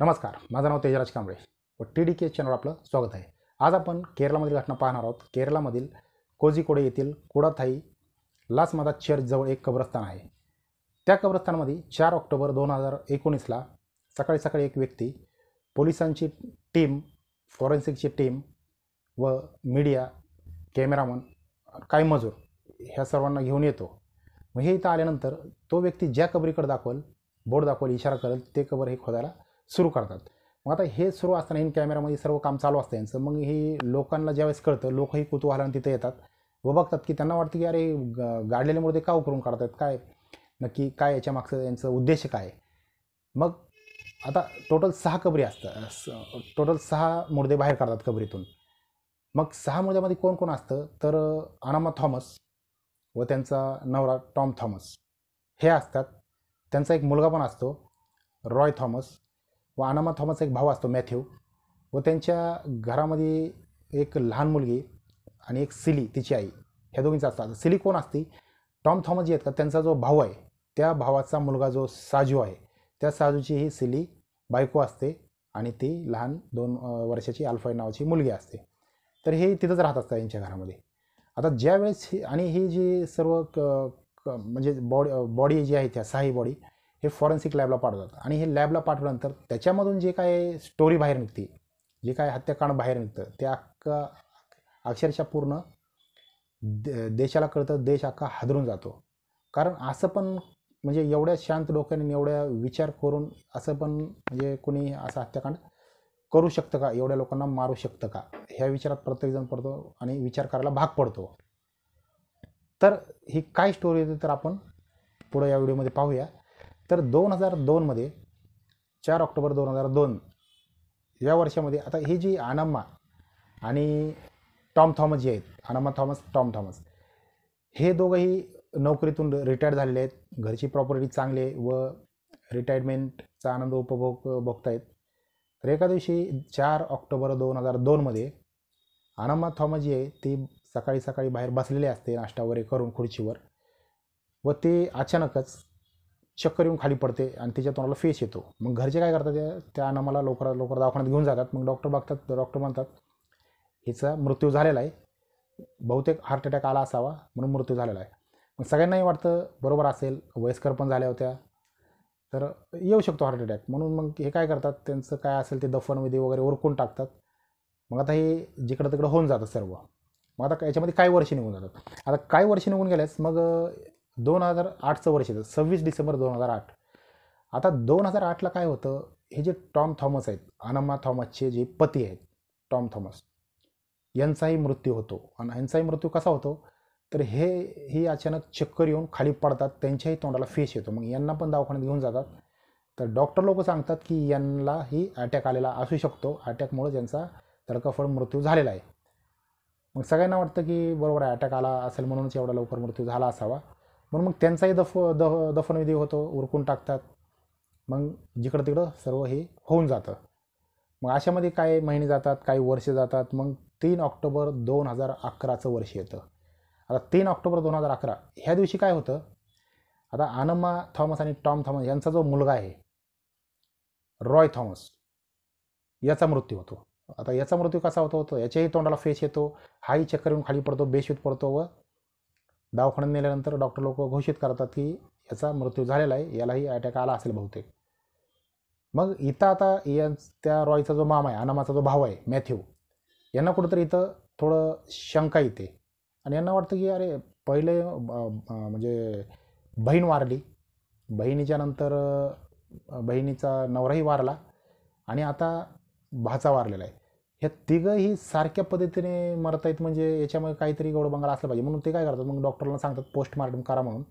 नमस्कार माझं नाव तेजराज कांबळे व टी डी के चॅनल आपलं स्वागत आहे. आज आपण केरळमधील घटना पाहणार आहोत. केरळमधील कोझिकोडे येथील कुडाथाई लासमादा चर्चजवळ एक कब्रस्तान आहे. त्या कब्रस्तानमध्ये चार ऑक्टोबर दोन हजार एकोणीसला सकाळी सकाळी एक व्यक्ती पोलिसांची टीम फॉरेन्सिकची टीम व मीडिया कॅमेरामन काही मजूर ह्या सर्वांना घेऊन येतो. मग हे इथं आल्यानंतर तो व्यक्ती ज्या कबरीकडे दाखवल बोर्ड दाखवल इशारा करेल ते कबर हे खोदायला सुरू करतात. मग आता हे सुरू असताना इन कॅमेरामध्ये सर्व काम चालू असतं यांचं. मग हे लोकांना ज्यावेळेस कळतं लोकही कुतूहलानं तिथे येतात. व बघतात की त्यांना वाटतं की अरे ग- गाडलेले ते का उकरून काढतात? काय? नक्की काय याच्या मागचं यांचं उद्देश काय मग आता टोटल सहा कबरी असतात टोटल सहा मुर्दे बाहेर काढतात कबरीतून. मग सहा मुर्द्यामध्ये कोण कोण असतं? तर अनामा थॉमस व त्यांचा नवरा टॉम थॉमस. हे असतात. त्यांचा एक मुलगा पण असतो रॉय थॉमस. व अनामा थॉमसचा एक भाऊ असतो मॅथ्यू. व त्यांच्या घरामध्ये एक लहान मुलगी आणि एक सिली तिची आई. ह्या दोघींचा असतात सिली कोण असती? टॉम थॉमस जे आहेत का त्यांचा जो भाऊ आहे त्या भावाचा मुलगा जो साजू आहे त्या साजूची ही सिली बायको असते आणि ती लहान दोन वर्षाची अल्फाई नावाची मुलगी असते. तर हे तिथंच राहत असतात यांच्या घरामध्ये. आता ज्यावेळेस ही आणि ही जी सर्व क म्हणजे बॉडी बॉडी जी आहे त्या सहाही बॉडी हे फॉरेन्सिक लॅबला पाठवतात. आणि हे लॅबला पाठवल्यानंतर त्याच्यामधून जे काय स्टोरी बाहेर निघते जे काय हत्याकांड बाहेर निघतं ते अख्खा अक्षरशः पूर्ण दे देशाला कळतं देश अख्खा हादरून जातो. कारण असं पण म्हणजे एवढ्या शांत डोक्याने एवढ्या विचार करून असं पण म्हणजे कोणी असं हत्याकांड करू शकतं का? एवढ्या लोकांना मारू शकतं का? ह्या विचारात प्रत्येकजण पडतो आणि विचार करायला भाग पडतो. तर ही काय स्टोरी होती तर आपण पुढं या व्हिडिओमध्ये पाहूया. तर दोन हजार दोनमध्ये चार ऑक्टोबर दोन हजार दोन या वर्षामध्ये आता ही जी आनम्मा आणि टॉम थॉमस जे आहेत अनाम्मा थॉमस टॉम थॉमस हे दोघंही नोकरीतून रिटायर झालेले आहेत. घरची प्रॉपर्टी चांगली आहे व रिटायरमेंटचा आनंद उपभोग भोगतायत तर एका दिवशी चार ऑक्टोबर दोन हजार दोनमध्ये अनाम्मा थॉमस जी आहे ती सकाळी सकाळी बाहेर बसलेली असते नाश्ता वगैरे करून खुर्चीवर व ते अचानकच चक्कर येऊन खाली पडते आणि तिच्या तोंडाला फेस येतो. मग घरचे काय करतात त्या- त्या अनामाला लवकरात लवकर दवाखान्यात घेऊन जातात. मग डॉक्टर बघतात डॉक्टर म्हणतात हिचा मृत्यू झालेला आहे. बहुतेक हार्ट अटॅक आला असावा म्हणून मृत्यू झालेला आहे. मग सगळ्यांनाही वाटतं बरोबर असेल वयस्कर पण झाल्या होत्या. तर येऊ शकतो हार्ट अटॅक म्हणून मग हे काय करतात त्यांचं काय असेल ते दफनविधी वगैरे ओरकून टाकतात. मग आता हे जिकडं तिकडं होऊन जातं सर्व. मग आता याच्यामध्ये काही वर्ष निघून जातात. आता काही वर्ष निघून गेल्यास मग दोन हजार आठचं वर्ष येतं. सव्वीस डिसेंबर दोन हजार आठ. आता दोन हजार आठला काय होतं? हे जे टॉम थॉमस आहेत अनम्मा थॉमसचे जे पती आहेत टॉम थॉमस यांचाही मृत्यू होतो. आणि यांचाही मृत्यू कसा होतो? तर हे ही अचानक चक्कर येऊन खाली पडतात त्यांच्याही तोंडाला फेस येतो. मग यांना पण दवाखान्यात घेऊन जातात. तर डॉक्टर लोक सांगतात की यांना ही अटॅक आलेला असू शकतो. अटॅकमुळे त्यांचा तडकाफड मृत्यू झालेला आहे. मग सगळ्यांना वाटतं की बरोबर आहे अटॅक आला असेल म्हणूनच एवढा लवकर मृत्यू झाला असावा. म्हणून मग त्यांचाही दफ दफ दफनविधी होतो उरकून टाकतात. मग जिकडं तिकडं सर्व हे होऊन जातं. मग अशामध्ये काही महिने जातात काही वर्षे जातात. मग तीन ऑक्टोबर दोन हजार अकराचं वर्ष येतं. आता तीन ऑक्टोबर दोन हजार अकरा ह्या दिवशी काय होतं? आता आनम्मा थॉमस आणि टॉम थॉमस यांचा जो मुलगा आहे रॉय थॉमस याचा मृत्यू होतो. आता याचा मृत्यू कसा होतो होतो? याच्याही तोंडाला फेस येतो. हाही चक्कर येऊन खाली पडतो बेशूत पडतो व दवाखान्यात नेल्यानंतर डॉक्टर लोक घोषित करतात की याचा मृत्यू झालेला आहे यालाही अटॅक आला असेल बहुतेक. मग इथं आता या त्या रॉयचा जो मामा आहे अनामाचा जो भाऊ आहे मॅथ्यू यांना कुठंतरी इथं थोडं शंका येते. आणि यांना वाटतं की अरे पहिले म्हणजे बहीण वारली. बहिणीच्या नंतर बहिणीचा नवराही वारला. आणि आता भाचा वारलेला आहे. ह्या तिघंही सारख्या पद्धतीने मरत आहेत म्हणजे याच्यामध्ये काहीतरी गौडबंगाला असलं पाहिजे. म्हणून ते काय करतात? मग डॉक्टरला सांगतात पोस्टमार्टम करा म्हणून.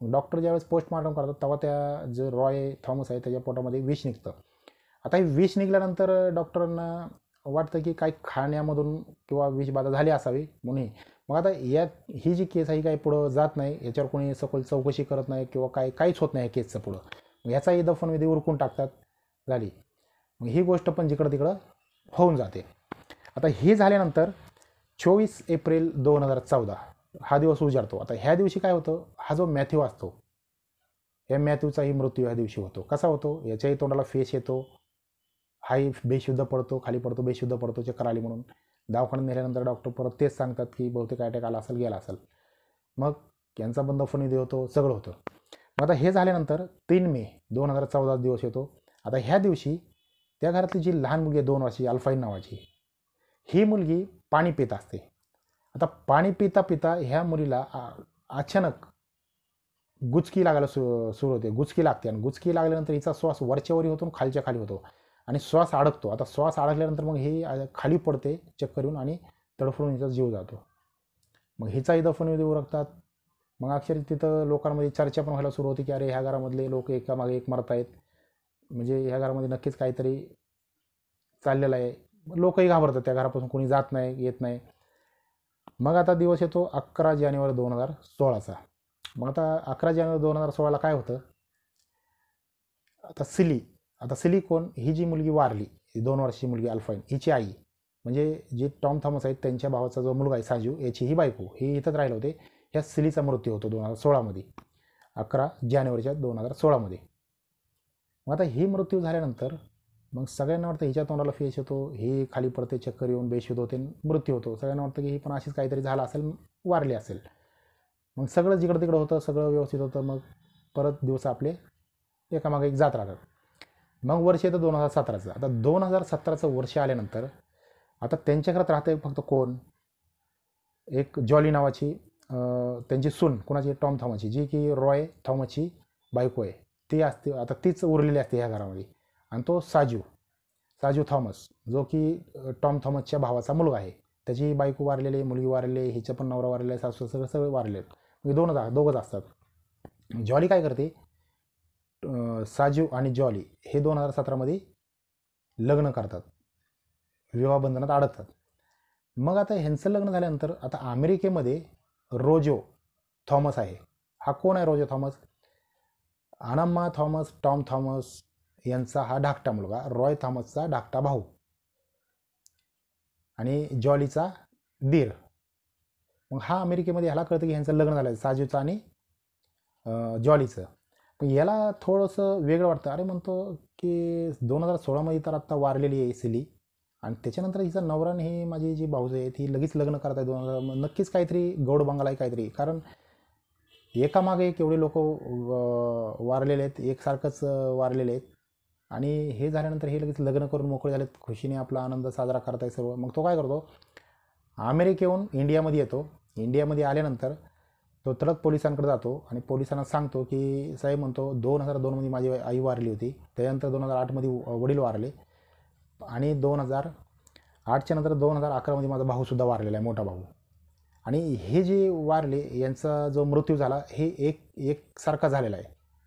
मग डॉक्टर ज्यावेळेस पोस्टमार्टम करतात तेव्हा त्या जे रॉय थॉमस आहे त्याच्या पोटामध्ये विष निघतं. आता हे विष निघाल्यानंतर डॉक्टरांना वाटतं की काही खाण्यामधून किंवा विषबाधा झाली असावी म्हणून मग आता या ही जी केस आहे ही काही पुढं जात नाही. याच्यावर कोणी सखोल चौकशी करत नाही किंवा काय काहीच होत नाही या केसचं पुढं. मग ह्याचाही दफनविधी उरकून टाकतात झाली. मग ही गोष्ट पण जिकडं तिकडं होऊन जाते. आता हे झाल्यानंतर चोवीस एप्रिल दोन हजार चौदा हा दिवस उजाडतो. आता ह्या दिवशी काय होतं? हा जो मॅथ्यू असतो या मॅथ्यूचाही मृत्यू ह्या दिवशी होतो. कसा होतो? याच्याही तोंडाला फेस येतो. हाही बेशुद्ध पडतो खाली पडतो बेशुद्ध पडतो चक्कर आली म्हणून. दवाखान्यात नेल्यानंतर डॉक्टर परत तेच सांगतात की बहुतेक अटॅक आला असेल गेला असेल. मग यांचा बंद फनिदी होतो सगळं होतं. मग आता हे झाल्यानंतर तीन मे दोन हजार चौदा दिवस येतो. आता ह्या दिवशी त्या घरातली जी लहान मुलगी आहे दोन वर्षी अल्फाईन नावाची ही मुलगी पाणी पित असते. आता पाणी पिता पिता ह्या मुलीला अचानक गुचकी लागायला सु सुरू होते. गुचकी लागते आणि गुचकी लागल्यानंतर हिचा श्वास वरच्यावरी होतो आणि खालच्या खाली होतो. आणि श्वास अडकतो. आता श्वास अडकल्यानंतर मग ही खाली पडते चक्कर येऊन आणि तडफडून हिचा जीव जातो. मग हिचाही दफनविधी उरकतात मग अक्षर तिथं लोकांमध्ये चर्चा पण व्हायला सुरू होती की अरे ह्या घरामधले लोक एकामागे एक मरत आहेत म्हणजे ह्या घरामध्ये नक्कीच काहीतरी चाललेलं आहे. लोकही घाबरतात त्या घरापासून. कोणी जात नाही येत नाही. मग आता दिवस येतो अकरा जानेवारी दोन हजार सोळाचा. मग आता अकरा जानेवारी दोन हजार सोळाला काय होतं? आता सिली. आता सिली कोण ही जी मुलगी वारली ही दोन वर्षाची मुलगी अल्फाईन हिची आई म्हणजे जे टॉम थॉमस आहेत त्यांच्या भावाचा जो मुलगा आहे साजू याची ही बायको ही इथंच राहिले होते. ह्या सिलीचा मृत्यू होतो दोन हजार सोळामध्ये. अकरा जानेवारीच्या दोन हजार सोळामध्ये. मग आता ही मृत्यू झाल्यानंतर मग सगळ्यांना वाटतं हिच्या तोंडाला फेस येतो हे खाली पडते चक्कर येऊन बेशुद्ध होते आणि मृत्यू होतो. सगळ्यांना वाटतं की हे पण अशीच काहीतरी झालं असेल वारली असेल. मग सगळं जिकडं तिकडं होतं सगळं व्यवस्थित होतं मग परत दिवस आपले एकामागे एक जात राहतात. मग वर्ष येतं दोन हजार सतराचं. आता दोन हजार सतराचं वर्ष आल्यानंतर आता त्यांच्या घरात राहते फक्त कोण? एक जॉली नावाची त्यांची सून कोणाची? टॉम थॉमसची जी की रॉय थॉमसची बायको आहे. ती असते आता तीच उरलेली असते ह्या घरामध्ये. आणि तो साजू साजू थॉमस जो की टॉम थॉमसच्या भावाचा मुलगा आहे. त्याची बायको वारलेली मुलगी वारलेली हिचं पण नवरा वारलेला सासू सगळं सगळे वारले आहेत. म्हणजे दोनच दोघंच असतात. जॉली काय करते? साजू आणि जॉली हे दोन हजार सतरामध्ये लग्न करतात. विवाहबंधनात अडकतात. मग आता ह्यांचं लग्न झाल्यानंतर आता अमेरिकेमध्ये रोजो थॉमस आहे. हा कोण आहे Rojo Thomas? Annamma Thomas Tom Thomas यांचा हा धाकटा मुलगा रॉय थॉमसचा धाकटा भाऊ आणि जॉलीचा दीर. मग हा अमेरिकेमध्ये ह्याला कळतं की ह्यांचं लग्न झालं आहे साजूचं आणि जॉलीचं. पण याला थोडंसं वेगळं वाटतं. अरे म्हणतो की दोन हजार सोळामध्ये तर आत्ता वारलेली आहे सिली आणि त्याच्यानंतर हिचा नवरान ही माझी जी भाऊज आहे ती लगेच लग्न करत आहे दोन हजार मग नक्कीच काहीतरी गौड बंगाल आहे काहीतरी. कारण एकामागे एक एवढे लोक वारलेले आहेत एकसारखंच वारलेले आहेत. आणि हे झाल्यानंतर हे लगेच लग्न करून मोकळे झालेत. खुशीने आपला आनंद साजरा करताय सर्व. मग तो काय करतो? अमेरिकेहून इंडियामध्ये येतो. इंडियामध्ये आल्यानंतर तो तडक पोलिसांकडे जातो आणि पोलिसांना सांगतो की साहेब म्हणतो दोन हजार दोनमध्ये माझी आई वारली होती. त्यानंतर दोन हजार आठमध्ये वडील वारले. आणि दोन हजार आठच्या नंतर दोन हजार अकरामध्ये माझा भाऊसुद्धा वारलेला आहे मोठा भाऊ. आणि हे जे वारले यांचा जो मृत्यू झाला हे एक एकसारखा झालेला आहे.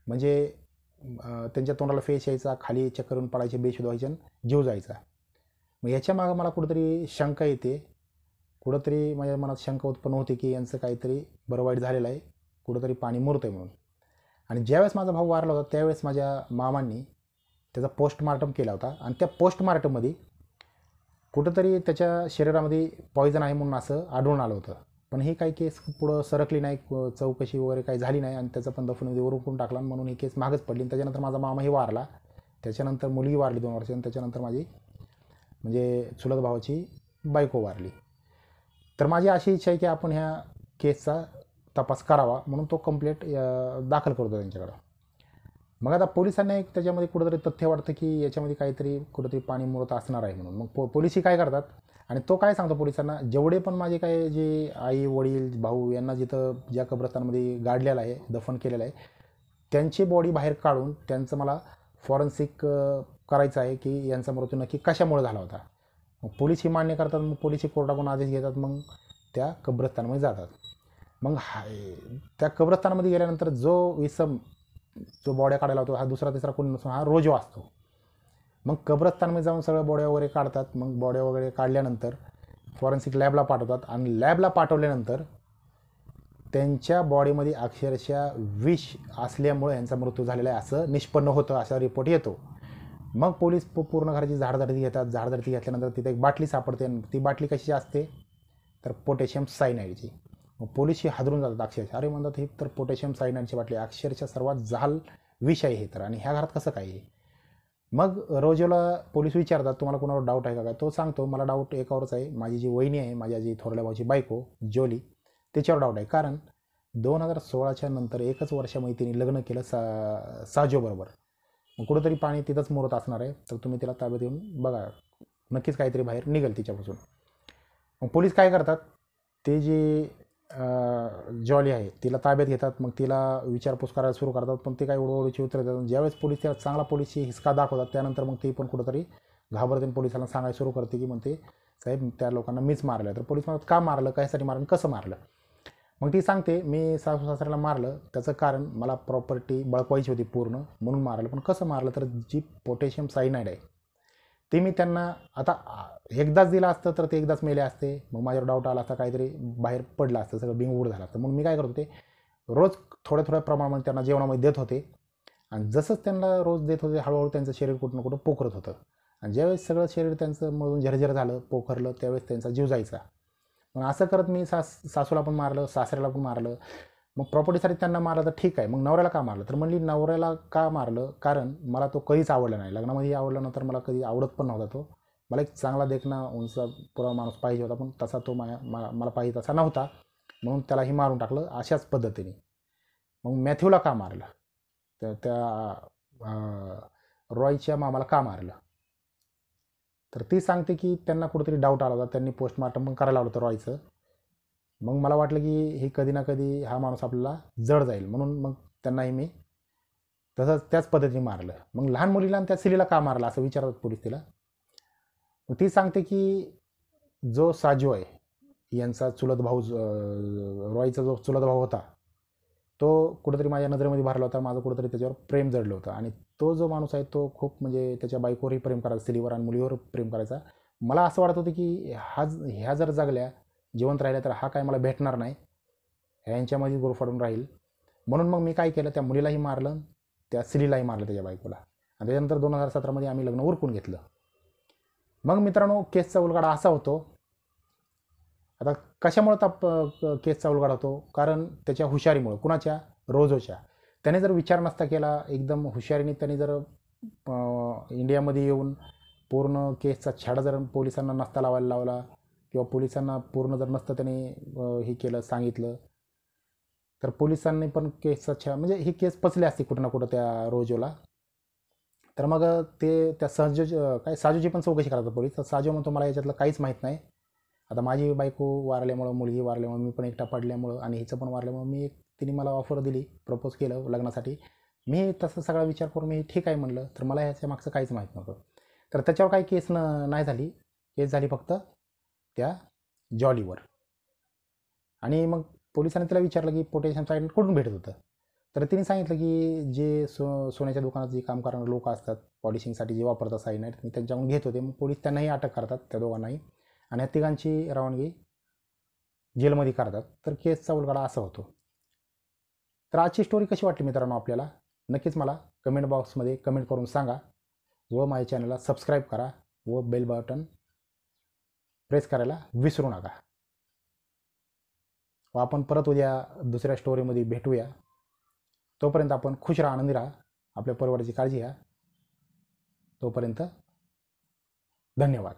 म्हणजे त्यांच्या तोंडाला फेस यायचा खाली चक्करून पडायचे बेशुद्ध व्हायचे आणि जीव जायचा. मग याच्या मागं मला कुठंतरी शंका येते. कुठंतरी माझ्या मनात शंका उत्पन्न होते की यांचं काहीतरी बरं वाईट झालेलं आहे. कुठंतरी पाणी मुरतं आहे म्हणून. आणि ज्यावेळेस माझा भाऊ वारला होता त्यावेळेस माझ्या मामांनी त्याचा पोस्टमार्टम केला होता. आणि त्या पोस्टमार्टममध्ये कुठंतरी त्याच्या शरीरामध्ये पॉयझन आहे म्हणून असं आढळून आलं होतं. पण ही काही केस पुढं सरकली नाही चौकशी वगैरे काही झाली नाही आणि त्याचा पण दफनमध्ये उरकून टाकला म्हणून ही केस मागच पडली आणि त्याच्यानंतर माझा मामाही वारला. त्याच्यानंतर मुलगी वारली दोन वर्ष आणि त्याच्यानंतर माझी म्हणजे चुलत भावाची बायको वारली. तर माझी अशी इच्छा आहे की आपण ह्या केसचा तपास करावा म्हणून तो कंप्लेंट दाखल करतो त्यांच्याकडं. मग आता पोलिसांना एक त्याच्यामध्ये कुठंतरी तथ्य वाटतं की याच्यामध्ये काहीतरी कुठंतरी पाणी मुरत असणार आहे म्हणून. मग पो पोलिसही काय करतात? आणि तो काय सांगतो पोलिसांना? जेवढे पण माझे काय जे आई वडील भाऊ यांना जिथं ज्या कब्रस्तानमध्ये गाडलेलं आहे दफन केलेलं आहे त्यांची बॉडी बाहेर काढून त्यांचं मला फॉरेन्सिक करायचं आहे की यांचा मृत्यू नक्की कशामुळे झाला होता? मग पोलीस ही मान्य करतात मग पोलीसही कोर्टाकडून आदेश घेतात मग त्या कब्रस्तानमध्ये जातात. मग हा त्या कब्रस्तानमध्ये गेल्यानंतर जो विसम जो बॉड्या काढायला होतो हा दुसरा तिसरा कोण नसून हा रोज वाचतो. मग कब्रस्तानमध्ये जाऊन सगळं बॉड्या वगैरे काढतात मग बॉड्या वगैरे काढल्यानंतर फॉरेन्सिक लॅबला पाठवतात आणि लॅबला पाठवल्यानंतर त्यांच्या बॉडीमध्ये अक्षरशः विष असल्यामुळे यांचा मृत्यू झालेला आहे असं निष्पन्न होतं असा रिपोर्ट येतो. मग पोलीस पूर्ण घराची झाडझडती घेतात. झाडझडती घेतल्यानंतर तिथे एक बाटली सापडते आणि ती बाटली कशी असते? तर पोटॅशियम सायनाईडची पोलिसही हादरून जातात अक्षरशः. अरे म्हणतात ही तर पोटॅशियम सायनाईडची बाटली. अक्षरशः सर्वात जहाल विष आहे हे तर. आणि ह्या घरात कसं काय आहे? मग रोजेला पोलीस विचारतात तुम्हाला कोणावर डाऊट आहे का? काय तो सांगतो मला डाऊट एकावरच आहे. माझी जी वहिनी आहे माझ्या जी थोरल्या भाऊची बायको जोली त्याच्यावर डाऊट आहे. कारण दोन हजार सोळाच्या नंतर एकच वर्षामध्ये तिने लग्न केलं सा साजोबरोबर मग कुठंतरी पाणी तिथंच मुरत असणार आहे. तर तुम्ही तिला ताब्यात येऊन बघा. नक्कीच काहीतरी बाहेर निघेल तिच्यापासून. मग पोलीस काय करतात? ते जे जॉली आहे. तिला ताब्यात घेतात मग तिला विचारपूस करायला सुरू करतात पण ते काय उडवडीची उत्तर देतात. ज्यावेळेस पोलीस त्याला चांगला पोलिसची हिसका दाखवतात त्यानंतर मग ती पण कुठंतरी घाबरते पोलिसांना सांगायला सुरू करते की म्हणते साहेब त्या लोकांना मीच मारलं. तर पोलीस म्हणतात का मारलं? कशासाठी मारलं? कसं मारलं? मग ती सांगते मी सासू सासऱ्याला मारलं. त्याचं कारण मला प्रॉपर्टी बळकवायची होती पूर्ण म्हणून मारलं. पण कसं मारलं? तर जी पोटॅशियम सायनाईड आहे ते मी त्यांना आता एकदाच दिलं असतं तर ते एकदाच मेले असते. मग माझ्यावर डाऊट आला असता काहीतरी बाहेर पडलं असतं सगळं बिंगूड झालं असतं. मग मी काय करत होते रोज थोड्या थोड्या प्रमाणामध्ये त्यांना जेवणामध्ये देत होते. आणि जसंच त्यांना रोज देत होते हळूहळू त्यांचं शरीर कुठं ना कुठं पोखरत होतं. आणि ज्यावेळेस सगळं शरीर त्यांचं मधून झरझर झालं पोखरलं त्यावेळेस त्यांचा जीव जायचा. मग असं करत मी सास सासूला पण मारलं सासऱ्याला पण मारलं. मग प्रॉपर्टीसाठी त्यांना मारलं तर ठीक आहे. मग नवऱ्याला का मारलं? तर म्हणली नवऱ्याला का मारलं? कारण मला तो कधीच आवडला नाही. लग्नामध्ये आवडला नंतर मला कधी आवडत पण नव्हता तो. मला एक चांगला देखणा उंच पुरा माणूस पाहिजे होता पण तसा तो माया मा मला पाहिजे तसा नव्हता. म्हणून त्यालाही मारून टाकलं अशाच पद्धतीने. मग मॅथ्यूला का मारलं? तर त्या रॉयच्या मामाला का मारलं? तर ती सांगते की त्यांना कुठेतरी डाऊट आला होता. त्यांनी पोस्टमार्टम पण करायला लावलं होतं रॉयचं. मग मला वाटलं की हे कधी ना कधी हा माणूस आपल्याला जड जाईल. म्हणून मग त्यांनाही मी तसंच त्याच पद्धतीने मारलं. मग लहान मुलीला आणि त्या स्त्रीला का मारलं असं विचारतात पोलीस तिला. मग ती सांगते की जो साजू आहे यांचा चुलत भाऊ रॉयचा जो चुलत भाऊ होता तो कुठंतरी माझ्या नजरेमध्ये भरला होता. माझं कुठंतरी त्याच्यावर प्रेम जडलं होतं. आणि तो जो माणूस आहे तो खूप म्हणजे त्याच्या बायकोवरही प्रेम करायचा स्त्रीवर आणि मुलीवर प्रेम करायचा. मला असं वाटत होतं की हा ह्या जर जगल्या जिवंत राहिल्या तर हा काय मला भेटणार नाही. ह्यांच्यामध्ये गोरफाडून राहील. म्हणून मग मी काय केलं त्या मुलीलाही मारलं त्या स्त्रीलाही मारलं त्याच्या बायकोला. आणि त्याच्यानंतर दोन हजार सतरामध्ये आम्ही लग्न उरकून घेतलं. मग मित्रांनो केसचा उलगाडा असा होतो. आता कशामुळं ताप केसचा उलगाडा होतो? कारण त्याच्या हुशारीमुळं कुणाच्या? रोजोच्या. त्याने जर विचार नसता केला एकदम हुशारीने त्याने जर इंडियामध्ये येऊन पूर्ण केसचा छाडा जर पोलिसांना नसता लावायला लावला किंवा पोलिसांना पूर्ण जर नसतं त्याने हे केलं सांगितलं तर पोलिसांनी पण केसचा म्हणजे ही केस पचली असते कुठं ना कुठं त्या रोजोला. तर मग ते त्या साजू काय साजूची पण चौकशी करायचं पोलीस. तर साजू म्हणतो मला याच्यातलं काहीच माहीत नाही. आता माझी बायको वारल्यामुळं मुलगी वारल्यामुळं मी पण एकटा पडल्यामुळं आणि हिचं पण वारल्यामुळं मी एक तिने मला ऑफर दिली प्रपोज केलं लग्नासाठी. मी तसं सगळा विचार करून मी ठीक आहे म्हणलं तर मला ह्याच्या मागचं काहीच माहीत नव्हतं. तर त्याच्यावर काही केस न नाही झाली. केस झाली फक्त त्या जॉलीवर. आणि मग पोलिसांनी तिला विचारलं की पोटॅशियम साईड कुठून भेटत होतं? तर तिने सांगितलं की जे सो सोन्याच्या दुकानात जे काम करणारे लोक असतात पॉलिशिंगसाठी जे वापरतात साईनाईट मी त्यांच्याकडून घेत होते. मग पोलीस त्यांनाही अटक करतात त्या दोघांनाही. आणि या तिघांची रवानगी जेलमध्ये करतात. तर केसचा उलगडा असा होतो. तर आजची स्टोरी कशी वाटली मित्रांनो आपल्याला? नक्कीच मला कमेंट बॉक्समध्ये कमेंट करून सांगा. व माझ्या चॅनलला सबस्क्राईब करा व बेल बटन प्रेस करायला विसरू नका. व आपण परत उद्या दुसऱ्या स्टोरीमध्ये भेटूया. तोपर्यंत आपण खुश राहा आनंदी राहा आपल्या परिवाराची काळजी घ्या. तोपर्यंत धन्यवाद.